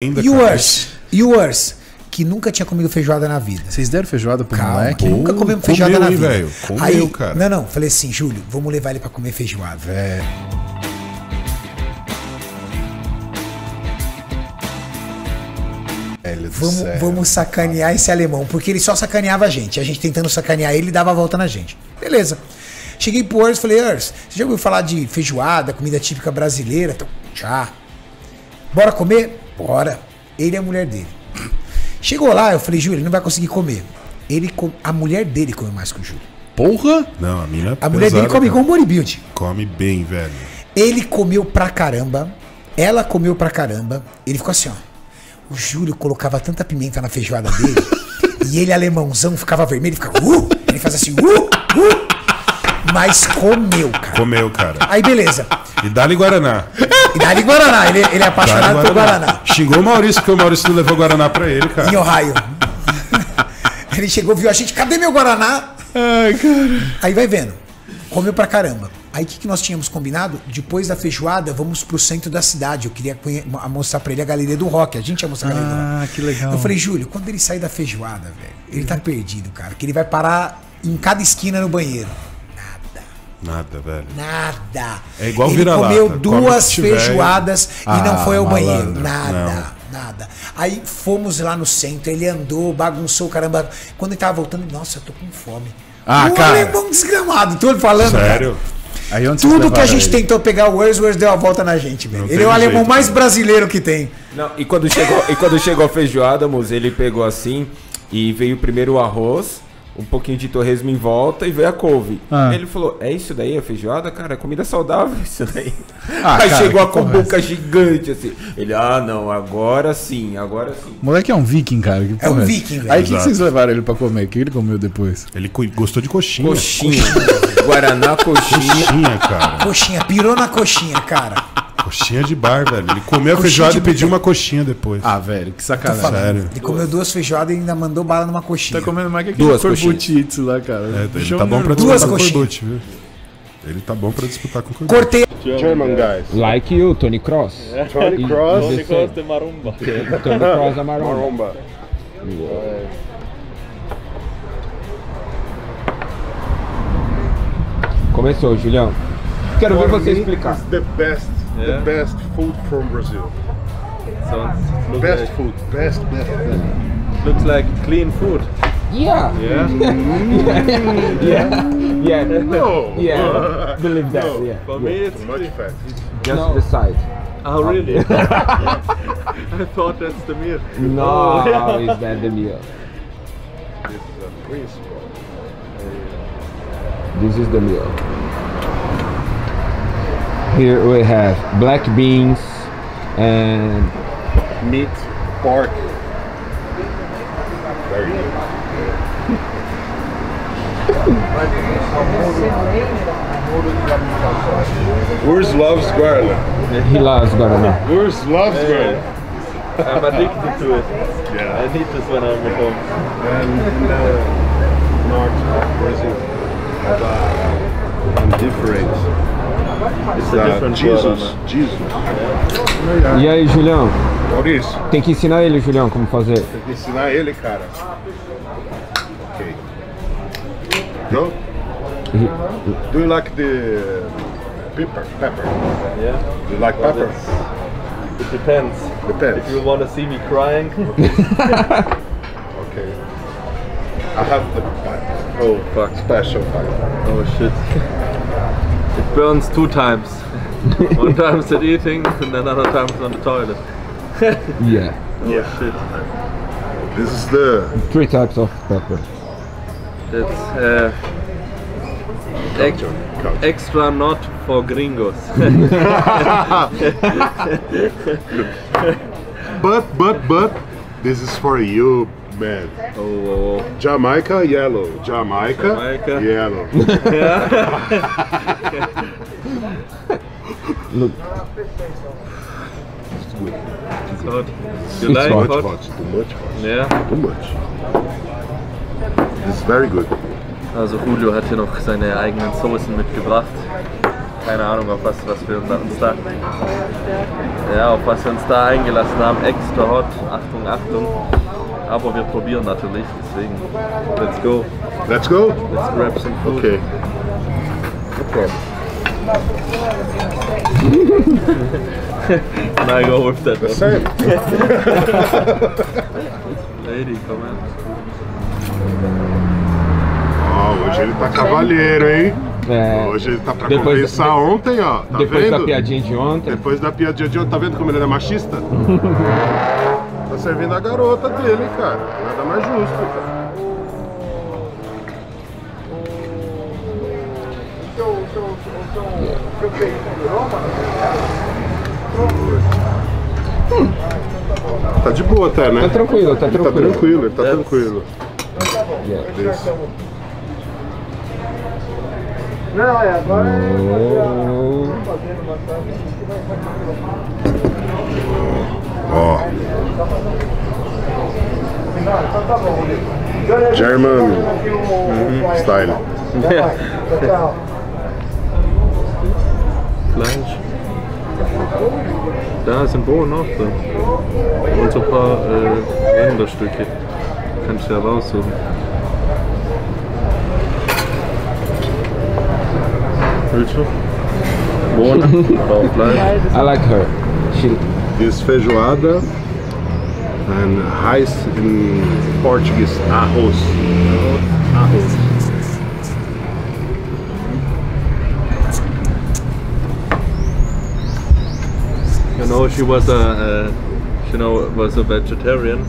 Ainda, E o cara. Urs? E o Urs? Que nunca tinha comido feijoada na vida. Vocês deram feijoada pro Calma, moleque? que nunca comemos feijoada comeu, na vida. velho? Comeu, Aí, cara. Não, não. Falei assim, Júlio, vamos levar ele pra comer feijoada. É. Vamos, vamos sacanear esse alemão, porque ele só sacaneava a gente. A gente tentando sacanear ele, dava a volta na gente. Beleza. Cheguei pro Urs e falei, Urs, você já ouviu falar de feijoada, comida típica brasileira? Então, já. Bora comer? Bora. Ele e a mulher dele. Chegou lá, eu falei, Júlio, ele não vai conseguir comer. Ele, com- a mulher dele come mais que o Júlio. Porra! Não, a mina é A mulher dele pesada, come cara. com bodybuilding. Come bem, velho. Ele comeu pra caramba. Ela comeu pra caramba. Ele ficou assim, ó. O Júlio colocava tanta pimenta na feijoada dele. e ele, alemãozão, ficava vermelho, ficava. Uh! Ele fazia assim, uh! Uh! Mas comeu, cara. Comeu, cara. Aí beleza. E dá-lhe Guaraná. E dali Guaraná. Ele, ele é Dá-lhe apaixonado por Guaraná. Xingou o Maurício, porque o Maurício não levou Guaraná pra ele, cara. Em Ohio. ele chegou, viu a gente, cadê meu Guaraná? Ai, cara. Aí vai vendo. Comeu pra caramba. Aí o que, que nós tínhamos combinado? Depois da feijoada, vamos pro centro da cidade. Eu queria mostrar pra ele a galeria do rock. A gente ia mostrar a galeria do rock. Ah, que legal. Eu falei, Júlio, quando ele sair da feijoada, velho, ele tá perdido, cara. Que ele vai parar em cada esquina no banheiro. Nada, Nada, velho. nada. É igual Ele comeu come duas o tiver feijoadas e Ah, não foi ao banheiro. malandro. Nada, nada. Aí fomos lá no centro, ele andou, bagunçou, caramba. Quando ele tava voltando, nossa, eu tô com fome. Ah, um cara. alemão desgramado, tô falando. cara. Sério? Aí onde vocês Tudo que a gente ele? tentou pegar o Words, Words deu a volta na gente, velho. Não Ele é o alemão jeito, mais cara. brasileiro que tem. Não, e quando chegou, e quando chegou a feijoada, moço, ele pegou assim e veio primeiro o arroz, um pouquinho de torresmo em volta e veio a couve. Ah. Ele falou: É isso daí a feijoada, cara? É comida saudável isso daí. Ah, Aí cara, chegou a é cumbuca gigante assim. Ele, ah não, agora sim, agora sim. O moleque é um viking, cara. Que É um porra viking, velho. Aí o que, vocês levaram ele pra comer? O que ele comeu depois? Ele gostou de coxinha. Coxinha. Guaraná, coxinha. Coxinha, cara. Coxinha, pirou na coxinha, cara. Coxinha de bar, velho. Ele comeu a feijoada de e pediu uma coxinha depois. Ah, velho, que sacanagem. falando. Sério? Ele comeu duas feijoadas e ainda mandou bala numa coxinha. Tá comendo mais que aquele Duas corbutitsu lá, cara. É, ele tá bom pra. Duas disputar com viu? Ele tá bom pra disputar com o Corbucci. Cortei. German guys. Like you, Tony Cross. Tony Cross. Tony Cross de marumba. Tony Cross da Maromba. Maromba. Começou, Julião. Quero ver For você me, explicar. the best, Yeah. the best food from Brazil. Sounds Best like, food, best, best, best. looks like clean food. Yeah. Yeah. Mm. Yeah. Yeah. No. Yeah. Believe that. No. Yeah. For me, it's Too much fat. Just No. the side. Oh really? I thought that's the meal. No, Oh, yeah. is that the meal? This is a principle. This is the meal. Here we have black beans and Meat, pork. Very good. Urs loves Guarana. he loves guaraná. Urs loves Guarana. I'm addicted to it. Yeah. I need this when I'm at home. And in the north of Brazil, have a, a different. Different Jesus, Guarana. Jesus. E aí, Julião? Maurício, Tem que ensinar ele, Julião, como fazer. tem que ensinar ele, cara. Ok. Go. Do you like the pepper? Pepper. Yeah. Do you like Well, pepper? It depends. Depends. If you want to see me crying, Okay. I have the pepper. oh fuck. Special pepper. Oh shit. It burns two times. One time's at eating and another time's on the toilet. Yeah. Oh Yeah. shit. This is the Three types of pepper. That's uh, ex- culture. extra not for gringos. But, but, but, this is for you, man. oh, oh, Jamaica, yellow. Jamaica, Jamaica. yellow. Look, oh. Hot. You It's like hot. Too hot? much hot, too much hot. Yeah. Too much. Is very good. Also Julio hat hier noch seine eigenen Soßen mitgebracht. keine Ahnung, auf was, was wir uns da. Ja, auf was wir uns da eingelassen haben. Extra hot. Achtung, Achtung. Aber wir probieren natürlich, deswegen. Let's go. Let's go? Let's grab some food. Okay. Can I go with that? one? Same. Lady, come on. Hoje ele tá cavalheiro, hein? É, Hoje ele tá pra Depois- compensar ontem, ó. Tá depois vendo? da piadinha de ontem. Depois da piadinha de ontem, tá vendo como ele é machista? tá servindo a garota dele, cara. Nada mais justo, cara. Tá de boa até, né? Tá tranquilo, tá Ele tá tranquilo. tranquilo, ele tá tranquilo. Yeah. Isso. Ó. German style. Fleisch. Da sind Bohnen auch drin. Und so ein paar äh, Rinderstücke. Kannst du ja raussuchen. Willst du? Bohnen, Fleisch. I like her. She, This feijoada and heißt in Portuguese arroz. Arroz. You know, she was a, uh, you know, was a vegetarian,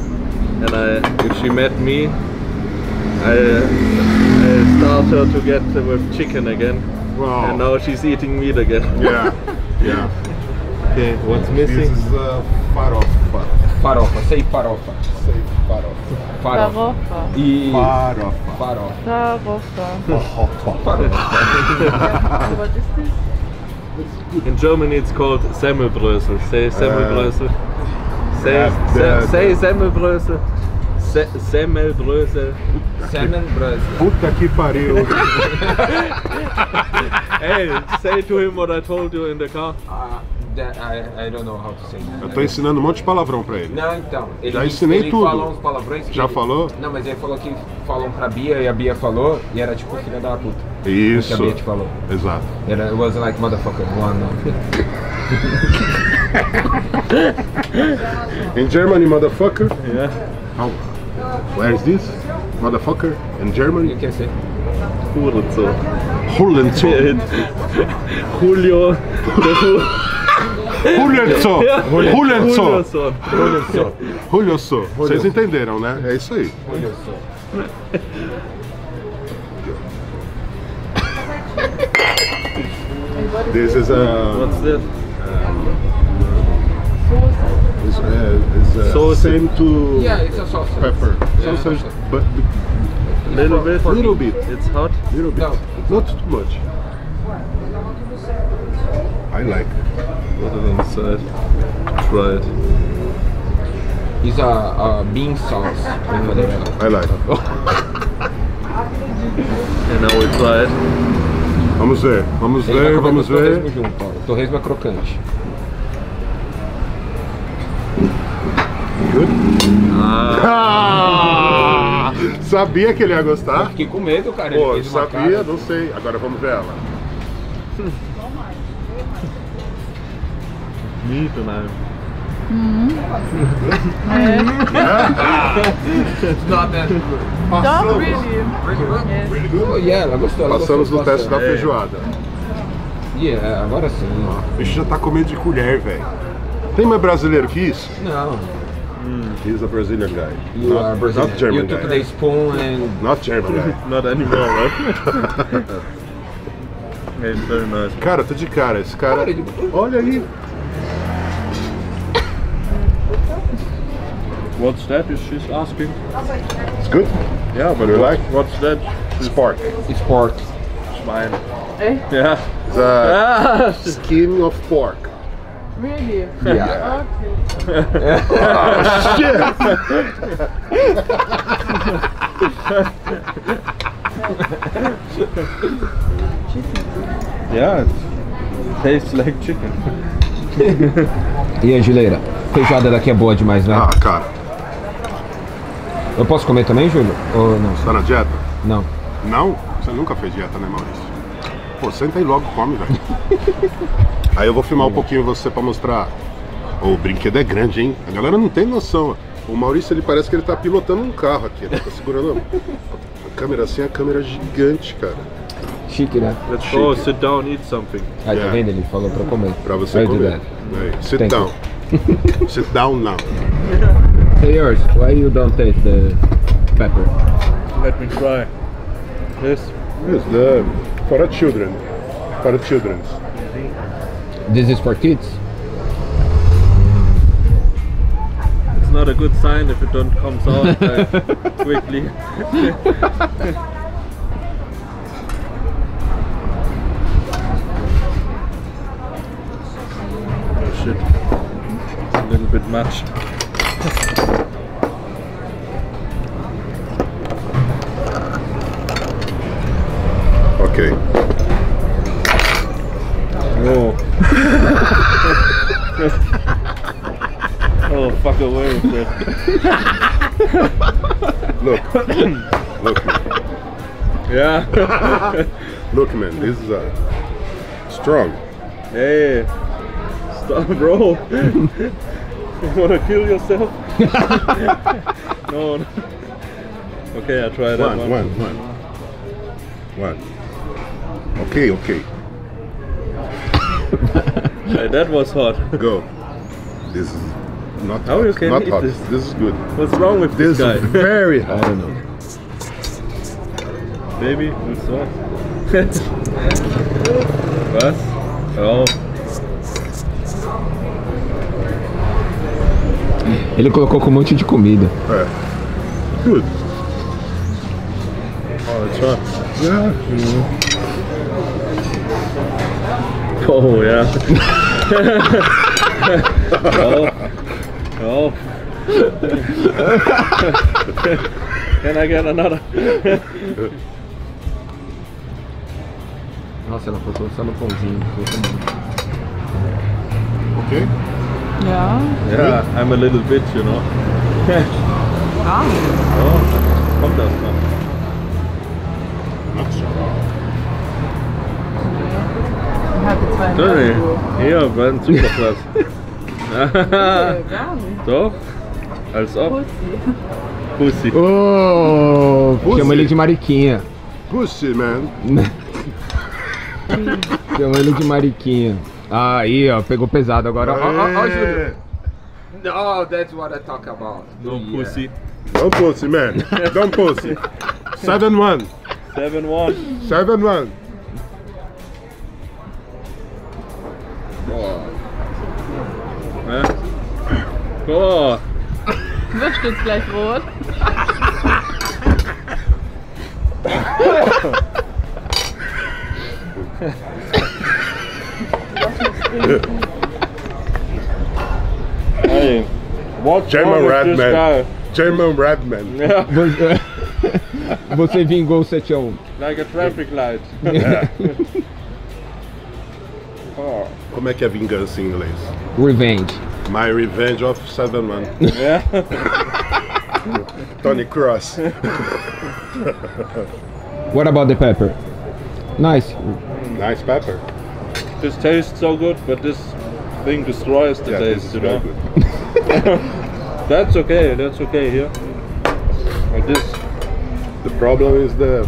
and I, if she met me, I, I start her to get with chicken again, Wow. and now she's eating meat again. Yeah, yeah. Okay, what's This missing? is uh, farofa. Farofa, sei farofa. Say farofa. Farofa. Farofa. E Farofa. farofa. Farofa. What is this? In Germany, it's called Semmelbrösel. Say Semmelbrösel. Say, Yeah, the- say Semmelbrösel. Se- Semmelbrösel. Salmon breast. Puta que pariu. Hey, say to him what I told you in the car. Ah, that, I, I don't know how to say that. Eu tô ensinando um monte de palavrão pra ele. Não, então. Ele, Já ensinei ele tudo. falou uns palavrões. que Já ele- falou? Não, mas ele falou que falam pra Bia e a Bia falou e era tipo filha da puta. Que a Isso. Bia te falou. Exato. Era, it was like motherfucker one. In Germany, motherfucker. Yeah. How? Where is this? Motherfucker. In Germany? You can say. Hurensohn. Hulenzo. Julio. Olha só. Hulhoso. Vocês entenderam, né? É isso aí. Só. This is a. What's that? Uh, is uh, Sauce. same to Yeah, it's a sausage. pepper. Yeah. Sausage, but Little bit. little bit, It's hot. little bit, No. not too much. I like. It on the side. Try it. It's a, a bean sauce. I like. And now we try it. Vamos ver, vamos ver, vamos ver. junto, ó. O torresmo é crocante. Ah! Sabia que ele ia gostar? Fiquei com medo, cara. Pô, sabia, não sei. Agora vamos ver ela. Meat and I. Not that good. Not really. Oh, yeah, ela gostou. Ela Passamos gostou no teste da bastante. feijoada. Yeah, agora sim. O bicho já tá comendo de colher, velho. Tem mais brasileiro que isso? Não. He's a Brazilian guy. You not, are Brazilian. Not German you took guy. the spoon and Not German guy. Not anymore, right? yeah, it's very nice. Cara, tô de cara. Esse cara. Cara, ele- Olha aí. What's that? Is she's asking? It's good. Yeah, but You like? What's that? Spark. it's pork. Schwein. Eh? Yeah. It's a skin of pork. Really? Yeah. Okay. yeah. It's tastes like chicken. E a Gileira? Feijoada daqui é boa demais, né? Ah, cara, Eu posso comer também, Júlio? Ou não? você tá na dieta? Não. Não? Você nunca fez dieta, né, Maurício? Pô, senta aí logo, come, velho. aí eu vou filmar um pouquinho você pra mostrar. O brinquedo é grande, hein? A galera não tem noção. O Maurício, ele parece que ele tá pilotando um carro aqui. Ele tá segurando a câmera assim, a câmera é gigante, cara. Chique, né? Let's go, sit down, eat something. Aí, tá Yeah. vendo? Ele falou pra comer. Pra você I do comer. that. Aí, sit Thank down. sit down now. Hey, yours, why you don't taste the pepper? Let me try. This. Yes, the, for the children. For the children. This is for kids? It's not a good sign if it don't comes out uh, quickly. oh shit. It's a little bit much. Ok. Oh. oh, fuck away with that. Look. Look, man. Yeah. Look, man. This is uh, strong. hey. Stop, bro. you wanna kill yourself? no, no. Okay, I try that One, one. one, one. One. Okay, okay. Hey, that was hot. Go. This is not How hot. you can not eat hot. this? This is good. What's wrong with This this guy? very I don't know. Baby, what's wrong? Was? Oh, Ele colocou com um monte de comida. É. Good. oh, it's hot. Yeah. Oh, yeah. oh. Oh. Can I get another? Nossa, ela colocou só no pãozinho. Okay. Ja. Yeah, I'm a little bitch, you know. Ah. Oh, kommt das noch? Hatte zwei Sorry. Euro. Hier, beim Zuckerplatz. Gar nicht. Doch? Als ob. Pussy. Pussy. Oh, chama ele de Mariquinha. Pussy, man. Chama ele de Mariquinha. Aí, ó, pegou pesado agora. Ó, ó, ó, Júlio. No, that's what I talk about. No pussy. Don't pussy, man. Don't pussy. Seven one. 7-1. Seven one. Ne? Oh, Wischt jetzt gleich rot. Hey. What's German wrong with rat this man. guy? German Redman. Yeah, Você, você vingou o 7 a 1. like a traffic light. Oh. Como é que é vingança em inglês? Revenge. My Revenge of Seven One. Yeah. Tony Cross. What about the pepper? Nice. Nice pepper. This tastes so good, but this thing destroys the Yeah, taste, is you very know. good. That's okay, that's okay here. But this, The problem is the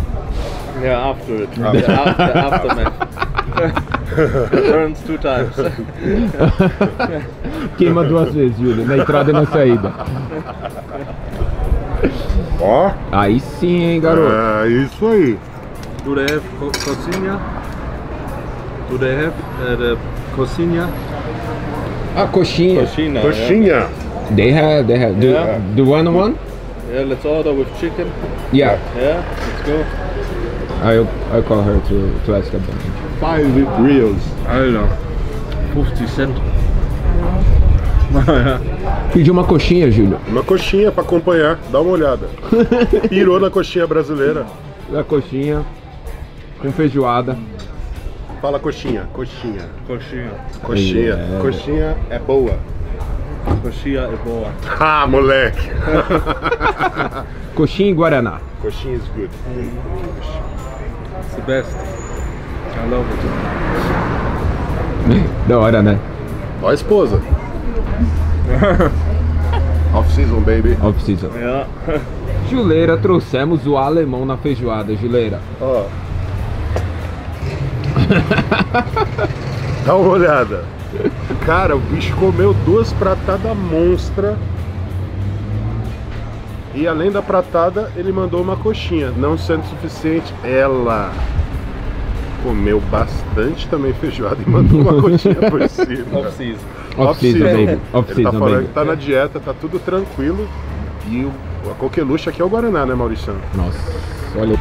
yeah, after it. After. The, after, aftermath. Burns two times. Queima duas vezes, Júlio, na entrada e na saída. Ó, Aí sim, hein, garoto. Eh, é isso aí. Do they have co- cozinha? Do they have uh, the cozinha? A coxinha. Coxina. Coxinha. They have, they have. Do, Yeah. do one on one? Yeah. yeah, let's order with chicken. Yeah. Yeah, let's go. I'll, I'll call her to, to ask about it. Five reels. Alter, 50 Cent. Pediu uma coxinha, Júlio. Uma coxinha pra acompanhar, dá uma olhada. Pirou na coxinha brasileira. A coxinha com feijoada. Fala coxinha, coxinha. Coxinha. Coxinha. É. Coxinha é boa. Coxinha é boa. Ah, moleque! Coxinha e Guaraná. Coxinha is good. It's the best. I love it. Da hora, né? Ó a esposa. Off season, baby. Off-season. Ja. Juleira, trouxemos o alemão na feijoada, Juleira. Ó. Dá uma olhada. Cara, o bicho comeu duas pratadas monstra. E além da pratada, ele mandou uma coxinha. Não sendo suficiente, ela comeu bastante também feijoada e mandou uma coxinha por cima. Off-season. Off-season, baby. Ele tá falando baby. que tá na dieta, tá tudo tranquilo. E o, a coqueluche aqui é o Guaraná, né, Maurício? Nossa, olha.